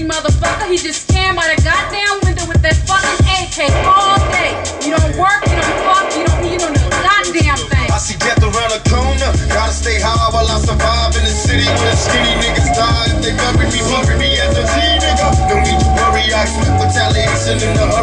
crazy motherfucker. He just stand by the goddamn window with that fucking AK all day. You don't work, you don't fuck, you don't, you don't do goddamn thing. I see death around the corner. Gotta stay high while I survive in the city where the skinny niggas die. If they bury me, bury me as a G nigga. No need to worry, I expect retaliation in a hurry.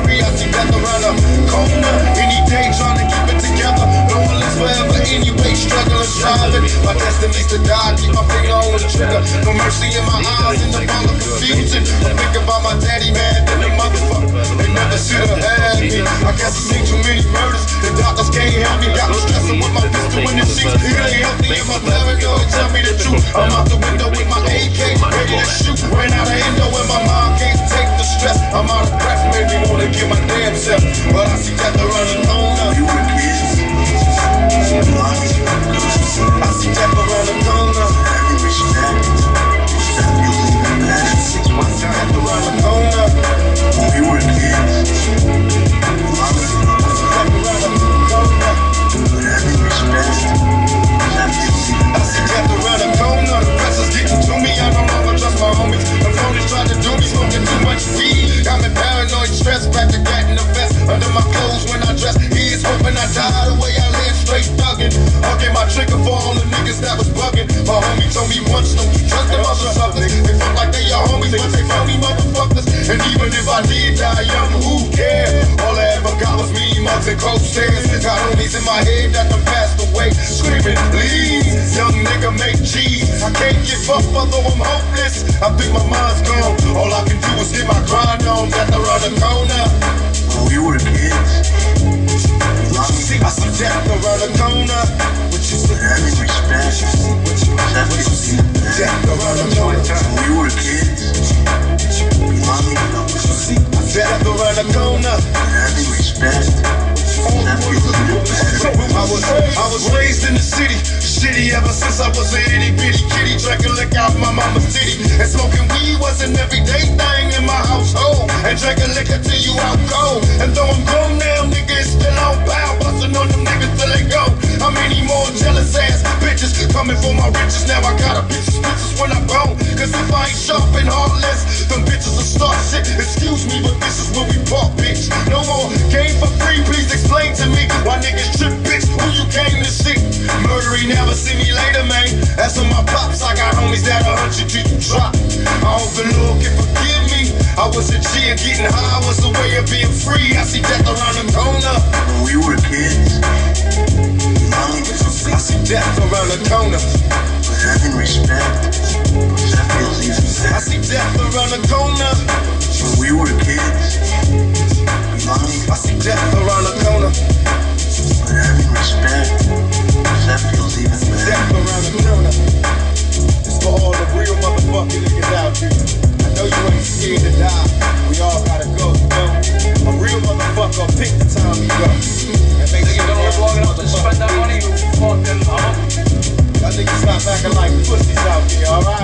My destiny's to die, keep my finger on the trigger. No mercy in my eyes, in the ball of confusion. I think about my daddy, man, then the motherfucker. They never should have had me. I guess I seen too many murders. The doctors can't help me. Got me stressing with my pistol in the sheets. It ain't healthy in my paranoid. Tell me the truth. I'm out the window with my AK, ready to shoot. Ran out of endo and my mind can't take the stress. I'm out of breath, made me wanna get my damn self. But I see death around the corner. We were kids. As long as you were good. Give up, although I'm hopeless. I think my mind's gone. All I can do is get my grind on. Death around the corner. When we were kids. As long as See, I see death around the corner. What you see? But having respect. That feels even better. Death around the corner. When we were kids. Long as you good. Death around the corner. But having respect. That feels even better. I was, I was raised in the city, shitty ever since I was a itty bitty kitty, drinking liquor out my mama's titty. And smoking weed was an everyday thing in my household. And drinking liquor till you out cold. And though I'm grown now, nigga, it's still on power. Busting on them niggas till they go. How many more jealous ass bitches coming for my riches? Now I got a bitches around the corner. But having respect. That feels even better. I see death around the corner. When we were kids. As long I see death around the corner. But having respect. That feels even better. Death around the corner. It's for all the real motherfucking niggas out here. I know you ain't scared to die. We all gotta go, you know. A real motherfucker pick the acting like pussies out here, alright?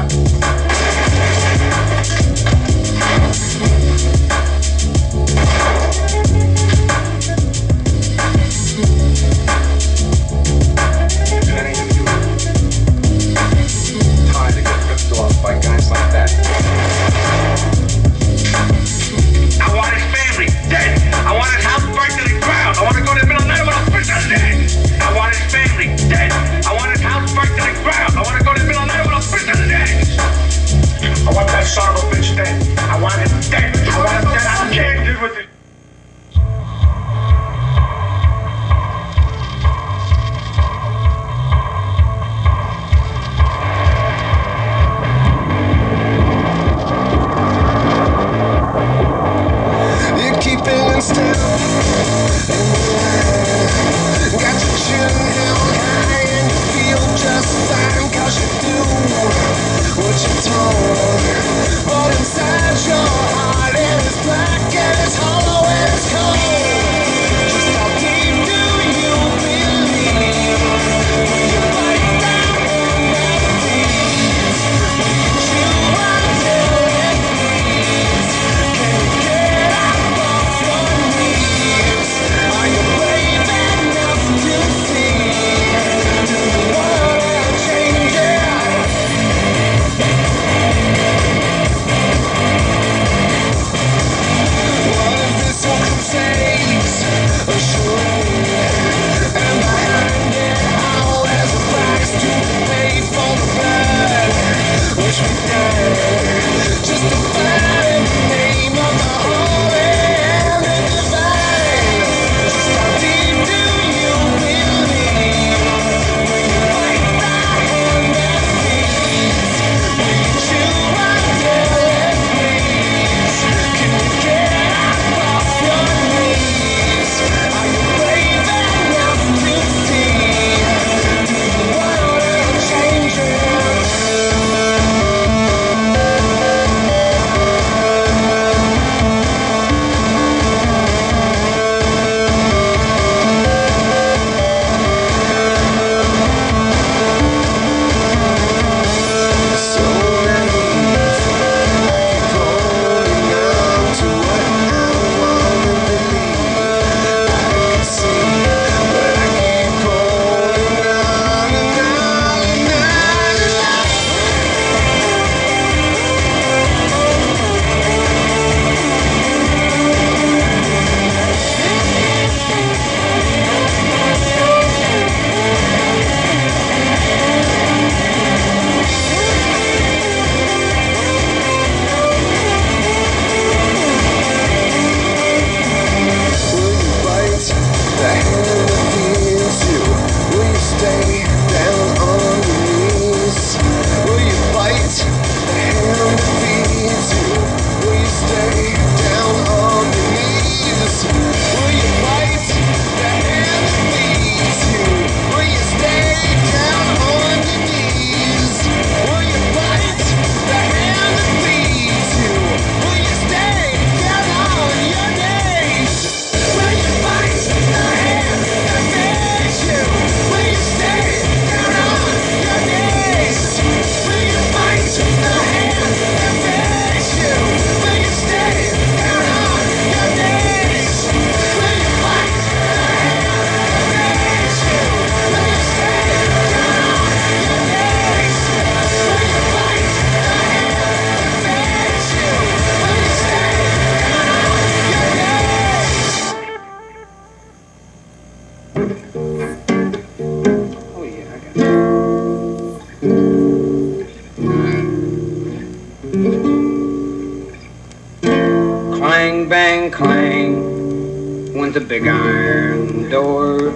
Clang, bang, clang went the big iron door.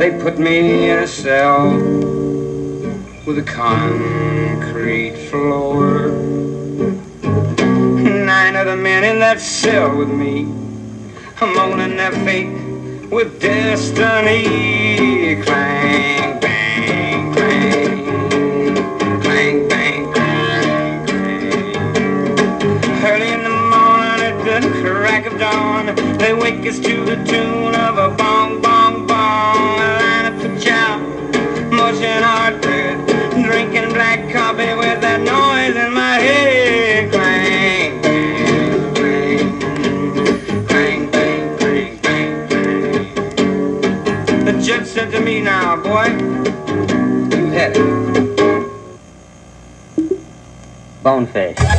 They put me in a cell with a concrete floor. Nine other men in that cell with me, moaning their fate with destiny. Clang, dawn, they wake us to the tune of a bong, bong, bong. Line up for chow, motion hard bread, drinking black coffee with that noise in my head. Clang, bang, clang, clang, bang, clang, bang, clang. The judge said to me, now, boy, you had it. Boneface.